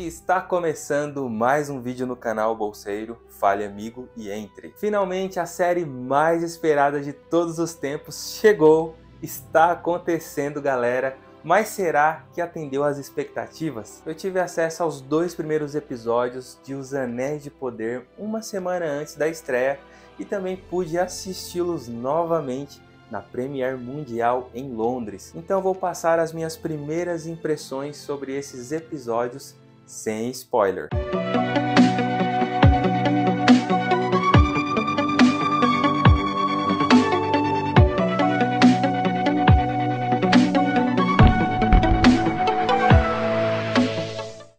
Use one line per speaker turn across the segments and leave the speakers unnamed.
E está começando mais um vídeo no canal Bolseiro, fale amigo e entre. Finalmente a série mais esperada de todos os tempos chegou, está acontecendo galera, mas será que atendeu às expectativas? Eu tive acesso aos dois primeiros episódios de Os Anéis de Poder uma semana antes da estreia e também pude assisti-los novamente na Premiere Mundial em Londres. Então vou passar as minhas primeiras impressões sobre esses episódios sem spoiler.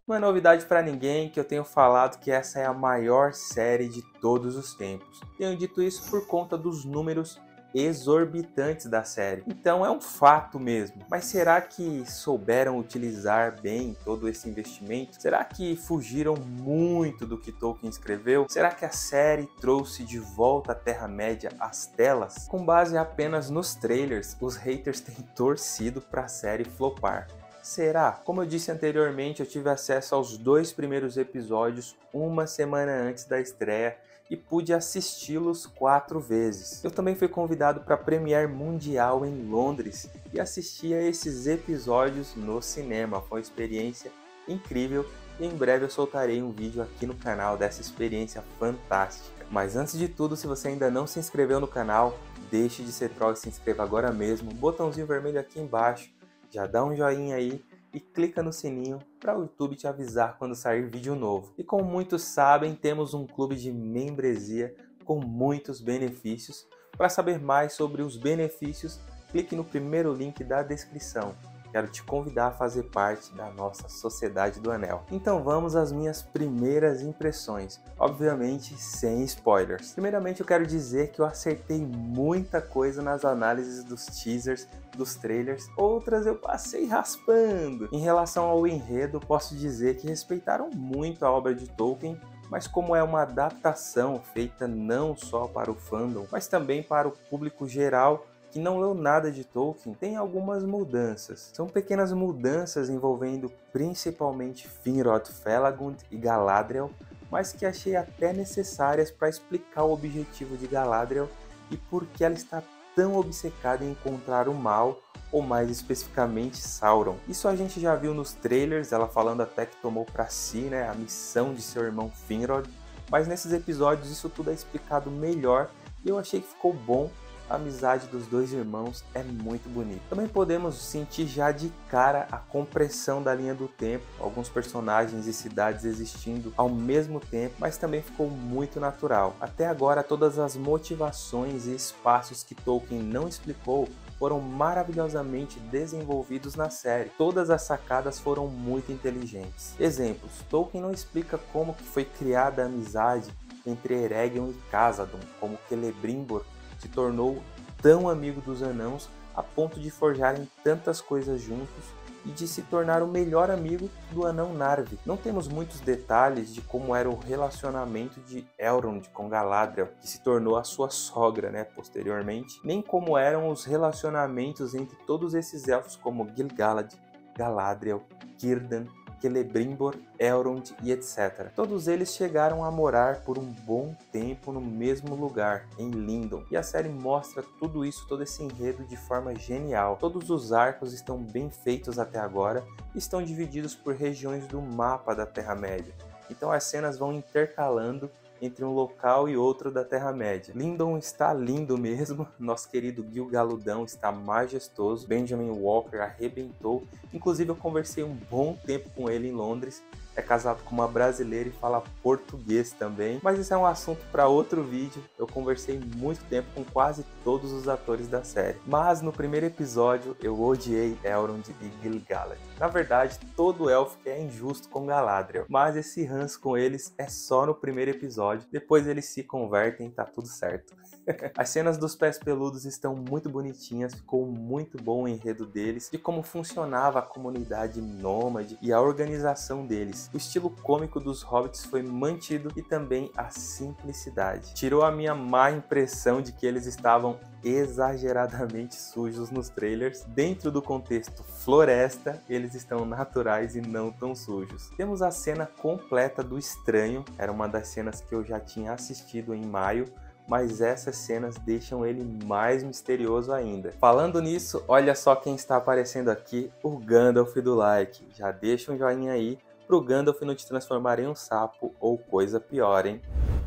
Não é novidade para ninguém que eu tenho falado que essa é a maior série de todos os tempos. Tenho dito isso por conta dos números exorbitantes da série. Então é um fato mesmo. Mas será que souberam utilizar bem todo esse investimento? Será que fugiram muito do que Tolkien escreveu? Será que a série trouxe de volta a Terra-média às telas? Com base apenas nos trailers, os haters têm torcido para a série flopar. Será? Como eu disse anteriormente, eu tive acesso aos dois primeiros episódios uma semana antes da estreia e pude assisti-los quatro vezes. Eu também fui convidado para a Premiere Mundial em Londres e assisti a esses episódios no cinema. Foi uma experiência incrível e em breve eu soltarei um vídeo aqui no canal dessa experiência fantástica. Mas antes de tudo, se você ainda não se inscreveu no canal, deixe de ser troll e se inscreva agora mesmo. Botãozinho vermelho aqui embaixo, já dá um joinha aí e clica no sininho para o YouTube te avisar quando sair vídeo novo. E como muitos sabem, temos um clube de membresia com muitos benefícios. Para saber mais sobre os benefícios, clique no primeiro link da descrição. Quero te convidar a fazer parte da nossa Sociedade do Anel. Então vamos às minhas primeiras impressões, obviamente sem spoilers. Primeiramente eu quero dizer que eu acertei muita coisa nas análises dos teasers, dos trailers, outras eu passei raspando. Em relação ao enredo, posso dizer que respeitaram muito a obra de Tolkien mas como é uma adaptação feita não só para o fandom, mas também para o público geral, que não leu nada de Tolkien, tem algumas mudanças. São pequenas mudanças envolvendo principalmente Finrod Felagund e Galadriel, mas que achei até necessárias para explicar o objetivo de Galadriel e por que ela está tão obcecada em encontrar o mal, ou mais especificamente Sauron. Isso a gente já viu nos trailers, ela falando até que tomou para si né, a missão de seu irmão Finrod, mas nesses episódios isso tudo é explicado melhor e eu achei que ficou bom a amizade dos dois irmãos é muito bonita. Também podemos sentir já de cara a compressão da linha do tempo, alguns personagens e cidades existindo ao mesmo tempo, mas também ficou muito natural. Até agora, todas as motivações e espaços que Tolkien não explicou foram maravilhosamente desenvolvidos na série. Todas as sacadas foram muito inteligentes. Exemplos: Tolkien não explica como que foi criada a amizade entre Eregion e Casadon, como Celebrimbor se tornou tão amigo dos anãos a ponto de forjarem tantas coisas juntos e de se tornar o melhor amigo do anão Narvi. Não temos muitos detalhes de como era o relacionamento de Elrond com Galadriel, que se tornou a sua sogra, né, posteriormente, nem como eram os relacionamentos entre todos esses elfos como Gil-galad, Galadriel, Círdan Celebrimbor, Elrond e etc. Todos eles chegaram a morar por um bom tempo no mesmo lugar, em Lindon, e a série mostra tudo isso, todo esse enredo de forma genial. Todos os arcos estão bem feitos até agora e estão divididos por regiões do mapa da Terra-média. Então as cenas vão intercalando entre um local e outro da Terra-média. Lindon está lindo mesmo, nosso querido Gil Galudão está majestoso, Benjamin Walker arrebentou, inclusive eu conversei um bom tempo com ele em Londres é casado com uma brasileira e fala português também. Mas isso é um assunto para outro vídeo. Eu conversei muito tempo com quase todos os atores da série. Mas no primeiro episódio eu odiei Elrond e Gil-galad. Na verdade, todo elfo é injusto com Galadriel, mas esse ranço com eles é só no primeiro episódio. Depois eles se convertem, tá tudo certo. As cenas dos pés peludos estão muito bonitinhas, ficou muito bom o enredo deles, de como funcionava a comunidade nômade e a organização deles O estilo cômico dos hobbits foi mantido e também a simplicidade. Tirou a minha má impressão de que eles estavam exageradamente sujos nos trailers. Dentro do contexto floresta, eles estão naturais e não tão sujos. Temos a cena completa do estranho, era uma das cenas que eu já tinha assistido em maio, mas essas cenas deixam ele mais misterioso ainda. Falando nisso, olha só quem está aparecendo aqui, o Gandalf do like. Já deixa um joinha aí pro Gandalf não te transformar em um sapo ou coisa pior, hein?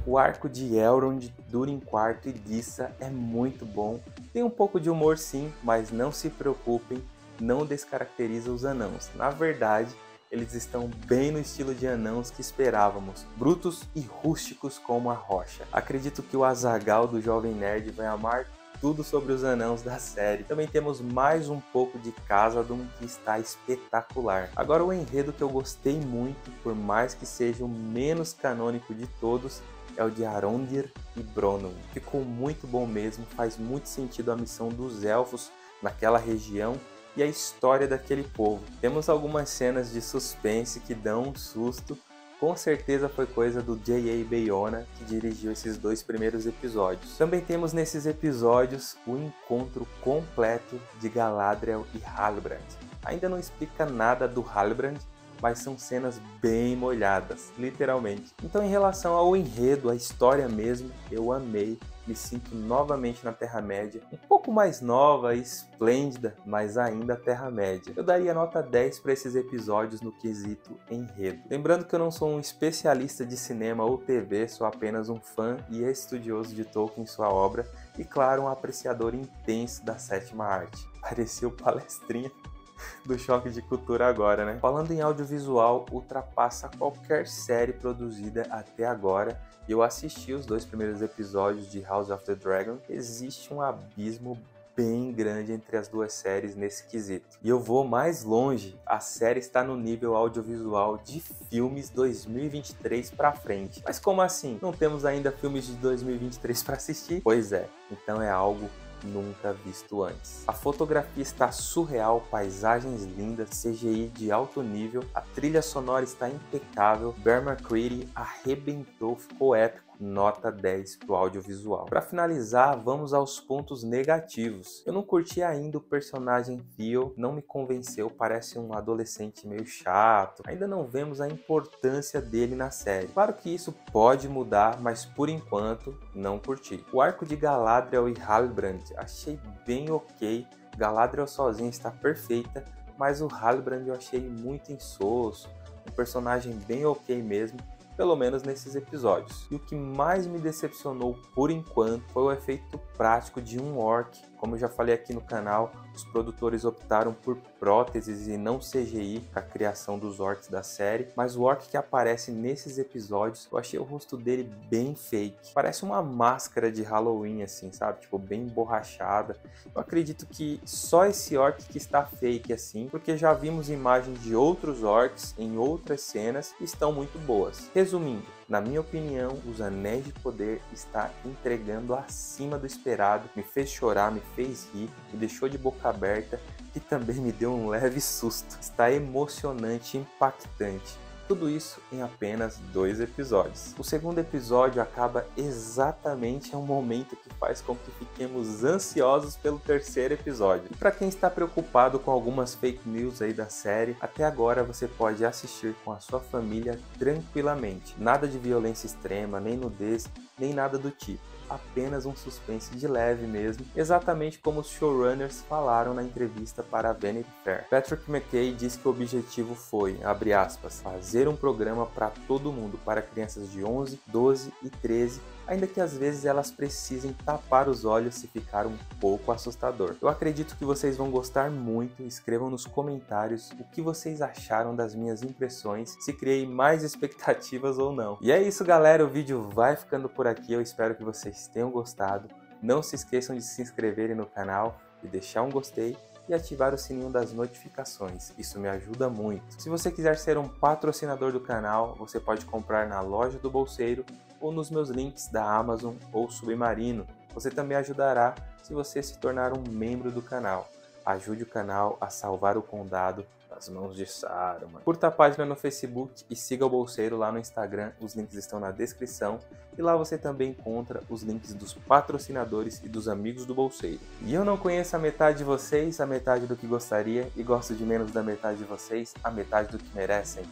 O arco de Elrond, Durin IV e Dissa é muito bom. Tem um pouco de humor sim, mas não se preocupem, não descaracteriza os anãos. Na verdade, eles estão bem no estilo de anãos que esperávamos, brutos e rústicos como a rocha. Acredito que o Azagal do Jovem Nerd vai amar tudo sobre os anãos da série. Também temos mais um pouco de Casadum que está espetacular. Agora o enredo que eu gostei muito, por mais que seja o menos canônico de todos, é o de Arondir e Bronwyn. Ficou muito bom mesmo, faz muito sentido a missão dos elfos naquela região e a história daquele povo. Temos algumas cenas de suspense que dão um susto. Com certeza foi coisa do J.A. Bayona que dirigiu esses dois primeiros episódios. Também temos nesses episódios o encontro completo de Galadriel e Halbrand. Ainda não explica nada do Halbrand, mas são cenas bem molhadas, literalmente. Então, em relação ao enredo, a história mesmo, eu amei. Me sinto novamente na Terra-média, um pouco mais nova e esplêndida, mas ainda Terra-média. Eu daria nota 10 para esses episódios no quesito enredo. Lembrando que eu não sou um especialista de cinema ou TV, sou apenas um fã e estudioso de Tolkien e sua obra, e claro, um apreciador intenso da sétima arte. Pareceu palestrinha do choque de cultura agora, né? Falando em audiovisual, ultrapassa qualquer série produzida até agora. Eu assisti os dois primeiros episódios de House of the Dragon. Existe um abismo bem grande entre as duas séries nesse quesito. E eu vou mais longe, a série está no nível audiovisual de filmes 2023 para frente. Mas como assim? Não temos ainda filmes de 2023 para assistir? Pois é, então é algo nunca visto antes. A fotografia está surreal, paisagens lindas, CGI de alto nível, a trilha sonora está impecável, Bear McCready arrebentou, ficou épico nota 10 pro audiovisual. Para finalizar, vamos aos pontos negativos. Eu não curti ainda o personagem Theo, não me convenceu, parece um adolescente meio chato. Ainda não vemos a importância dele na série. Claro que isso pode mudar, mas por enquanto não curti. O arco de Galadriel e Halbrand achei bem ok. Galadriel sozinha está perfeita, mas o Halbrand eu achei muito insosso, um personagem bem ok mesmo pelo menos nesses episódios. E o que mais me decepcionou por enquanto foi o efeito prático de um orc. Como eu já falei aqui no canal, os produtores optaram por próteses e não CGI para a criação dos orcs da série, mas o orc que aparece nesses episódios, eu achei o rosto dele bem fake. Parece uma máscara de Halloween assim, sabe? Tipo bem borrachada. Eu acredito que só esse orc que está fake assim, porque já vimos imagens de outros orcs em outras cenas e estão muito boas. Resumindo, na minha opinião, os Anéis de Poder está entregando acima do esperado, me fez chorar, me fez rir, me deixou de boca aberta e também me deu um leve susto. Está emocionante impactante. Tudo isso em apenas dois episódios. O segundo episódio acaba exatamente em um momento que faz com que fiquemos ansiosos pelo terceiro episódio. E para quem está preocupado com algumas fake news aí da série, até agora você pode assistir com a sua família tranquilamente. Nada de violência extrema, nem nudez, nem nada do tipo apenas um suspense de leve mesmo, exatamente como os showrunners falaram na entrevista para a Vanity Fair. Patrick McKay disse que o objetivo foi, aspas, fazer um programa para todo mundo, para crianças de 11, 12 e 13 ainda que às vezes elas precisem tapar os olhos se ficar um pouco assustador. Eu acredito que vocês vão gostar muito, escrevam nos comentários o que vocês acharam das minhas impressões, se criei mais expectativas ou não. E é isso galera, o vídeo vai ficando por aqui, eu espero que vocês tenham gostado. Não se esqueçam de se inscreverem no canal e deixar um gostei e ativar o sininho das notificações. Isso me ajuda muito. Se você quiser ser um patrocinador do canal, você pode comprar na loja do Bolseiro ou nos meus links da Amazon ou Submarino. Você também ajudará se você se tornar um membro do canal. Ajude o canal a salvar o condado As Mãos de Saruman. Curta a página no Facebook e siga o Bolseiro lá no Instagram, os links estão na descrição. E lá você também encontra os links dos patrocinadores e dos amigos do Bolseiro. E eu não conheço a metade de vocês, a metade do que gostaria, e gosto de menos da metade de vocês, a metade do que merecem.